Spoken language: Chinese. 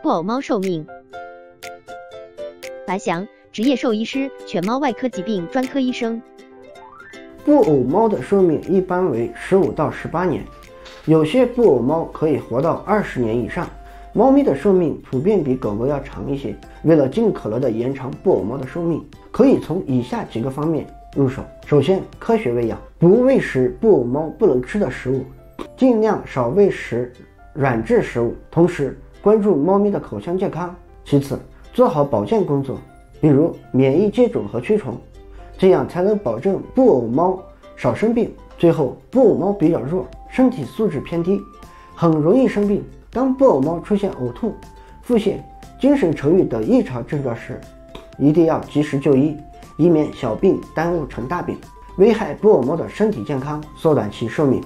布偶猫寿命。白翔，职业兽医师，犬猫外科疾病专科医生。布偶猫的寿命一般为十五到十八年，有些布偶猫可以活到二十年以上。猫咪的寿命普遍比狗狗要长一些。为了尽可能的延长布偶猫的寿命，可以从以下几个方面入手。首先，科学喂养，不喂食布偶猫不能吃的食物，尽量少喂食软质食物，同时关注猫咪的口腔健康。其次，做好保健工作，比如免疫接种和驱虫，这样才能保证布偶猫少生病。最后，布偶猫比较弱，身体素质偏低，很容易生病。当布偶猫出现呕吐、腹泻、精神沉郁等异常症状时，一定要及时就医，以免小病耽误成大病，危害布偶猫的身体健康，缩短其寿命。